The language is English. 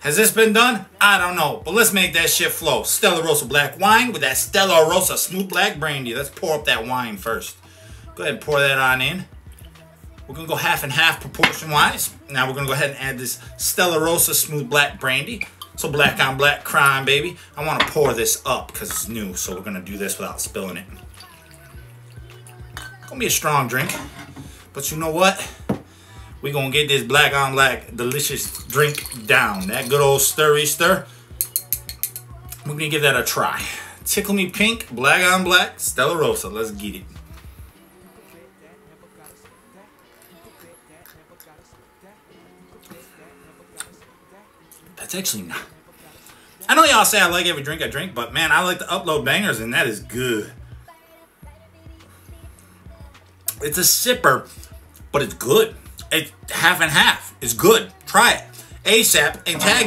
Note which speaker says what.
Speaker 1: Has this been done? I don't know, but let's make that shit flow. Stella Rosa black wine with that Stella Rosa smooth black brandy. Let's pour up that wine first. Go ahead and pour that on in. We're gonna go half and half proportion wise. Now we're gonna go ahead and add this Stella Rosa smooth black brandy. So black on black crime, baby. I wanna pour this up because it's new, so we're gonna do this without spilling it. Gonna be a strong drink, but you know what? We gonna get this black on black delicious drink down. That good old stirry stir. We're gonna give that a try. Tickle Me Pink, Black on Black, Stella Rosa. Let's get it. That's actually not. I know y'all say I like every drink I drink, but man, I like to upload bangers, and that is good. It's a sipper, but it's good. It's half and half. is good. Try it. ASAP and tag.